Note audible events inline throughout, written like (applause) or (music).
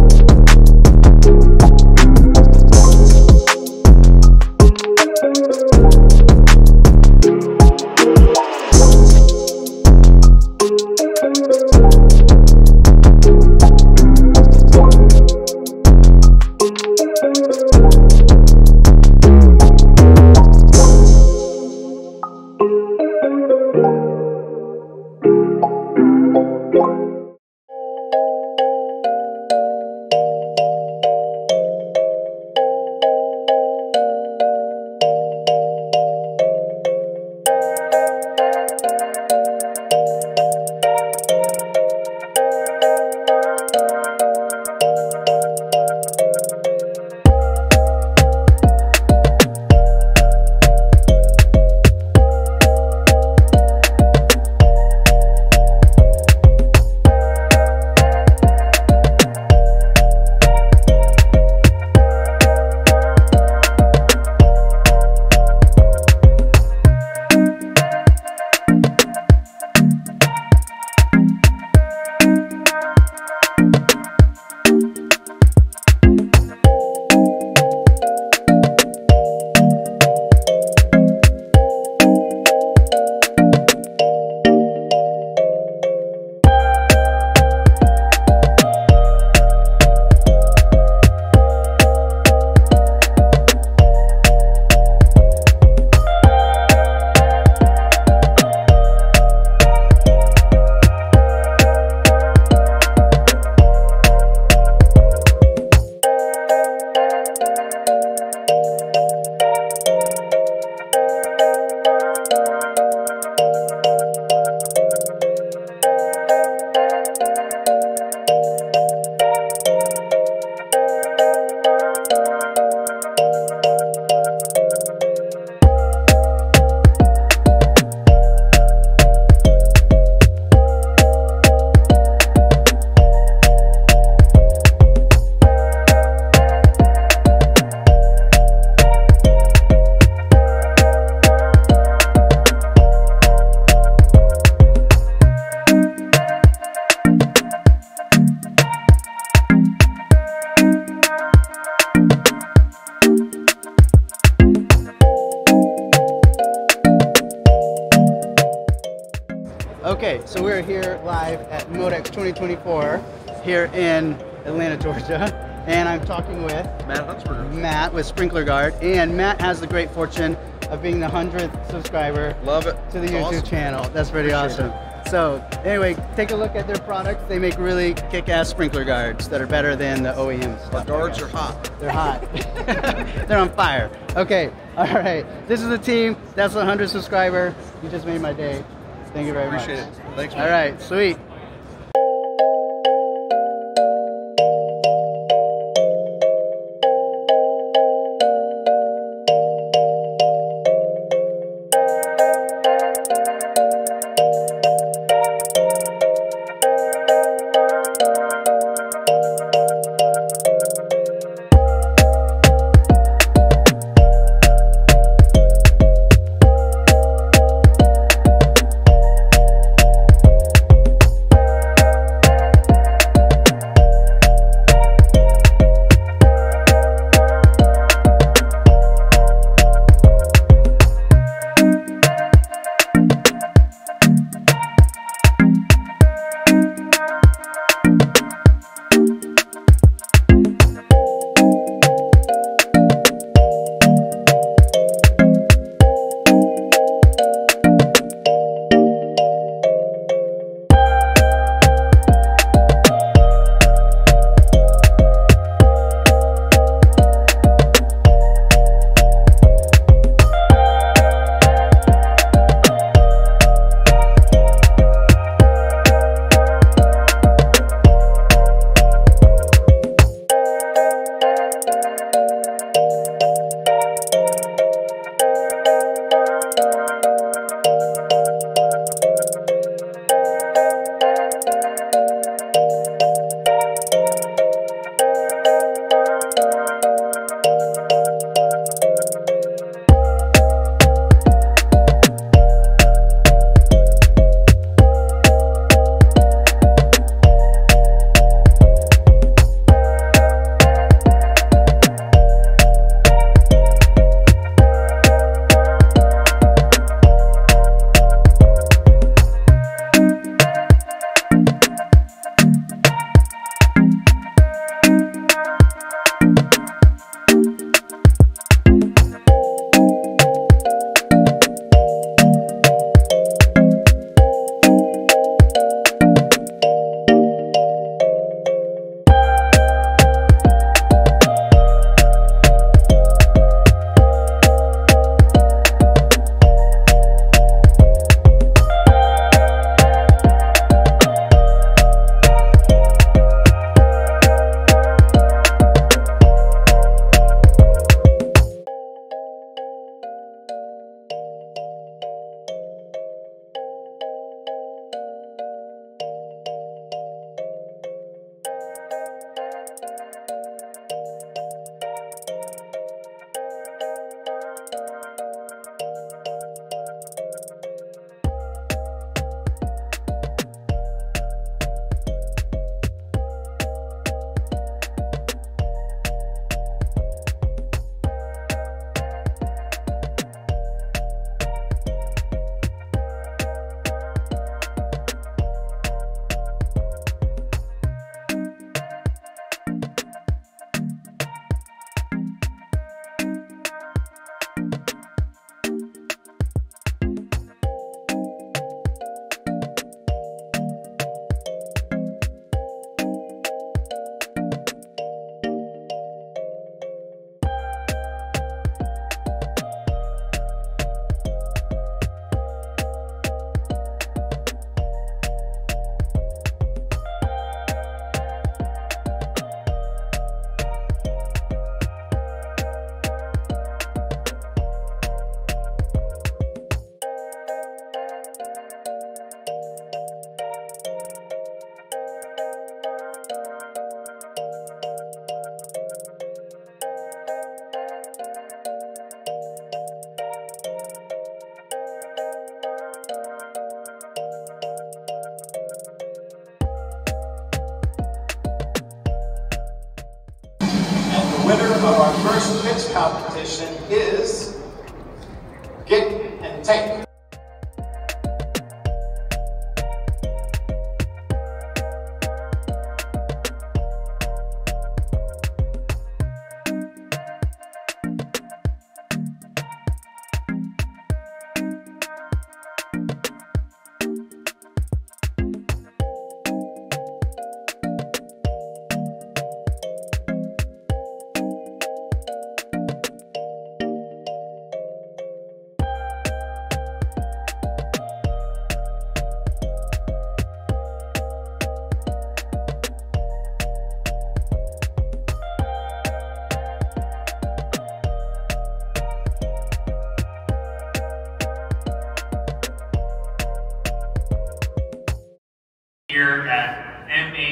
Okay, so we're here live at Modex 2024 here in Atlanta, Georgia, and I'm talking with Matt Huntsberger. Matt with Sprinkler Guard, and Matt has the great fortune of being the 100th subscriber Love it. to the It's YouTube awesome. channel. That's pretty Appreciate awesome. So anyway, take a look at their products. They make really kick-ass sprinkler guards that are better than the OEMs. stuff. Our guards are hot. They're hot. (laughs) They're on fire. Okay, all right. This is the team. That's the 100 subscriber. You just made my day. Thank you very Appreciate much. Appreciate it. Thanks, All man. right, sweet. First pitch competition is Get and Take.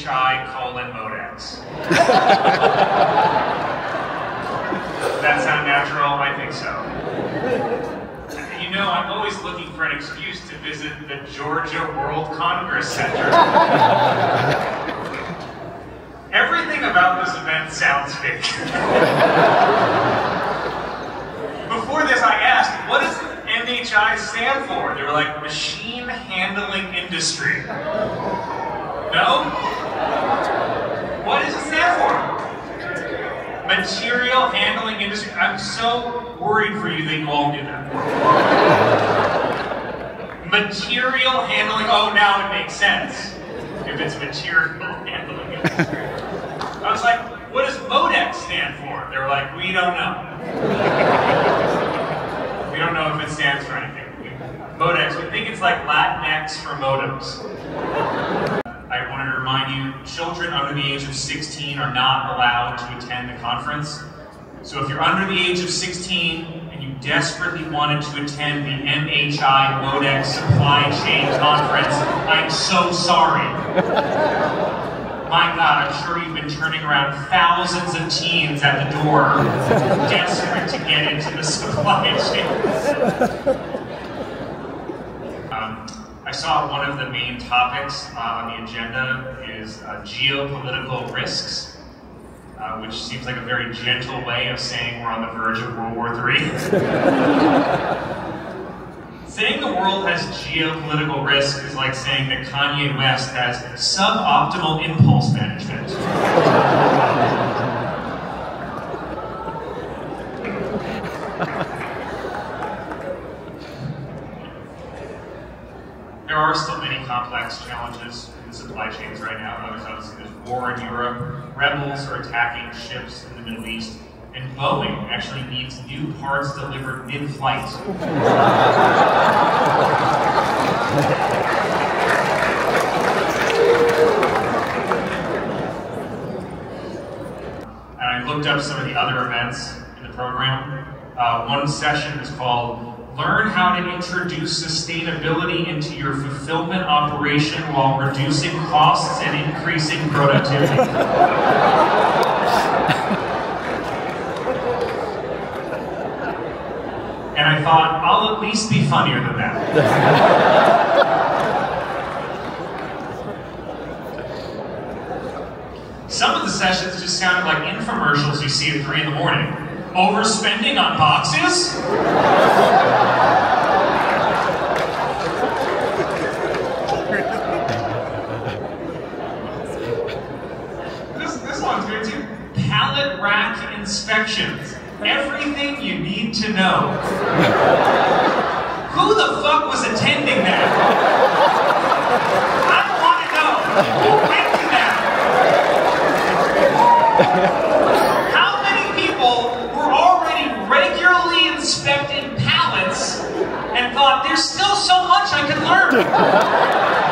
MHI colon Modex. (laughs) that sound natural? I think so. You know, I'm always looking for an excuse to visit the Georgia World Congress Center. (laughs) Everything about this event sounds fake. (laughs) Before this, I asked, what does MHI stand for? They were like, Machine Handling Industry. No? What does it stand for? Material Handling Industry. I'm so worried for you that you all knew that. material Handling, oh, now it makes sense. If it's Material Handling. I was like, what does MODEX stand for? They were like, we don't know. We don't know if it stands for anything. Modex, we think it's like Latinx for modems. I wanted to remind you, children under the age of 16 are not allowed to attend the conference. So if you're under the age of 16 and you desperately wanted to attend the MHI Modex Supply Chain Conference, I'm so sorry. My God, I'm sure you've been turning around thousands of teens at the door, desperate to get into the (laughs) supply chain. Um, I saw one of the main topics uh, on the agenda is uh, geopolitical risks, uh, which seems like a very gentle way of saying we're on the verge of World War III. (laughs) saying the world has geopolitical risk is like saying that Kanye West has suboptimal impulse management. (laughs) There are still many complex challenges supply chains right now. Obviously, there's war in Europe, rebels are attacking ships in the Middle East, and Boeing actually needs new parts delivered mid-flight. and I looked up some of the other events in the program. Uh, one session is called Learn how to introduce sustainability into your fulfillment operation while reducing costs and increasing productivity. and I thought, I'll at least be funnier than that. Some of the sessions just sounded like infomercials you see at 3 in the morning. Overspending on boxes? This, this one's good too. Pallet rack inspections. Everything you need to know. Who the fuck was attending that? I want to know. Who went to that? How many people were already regularly inspecting pallets and thought there's still so much I could learn? (laughs)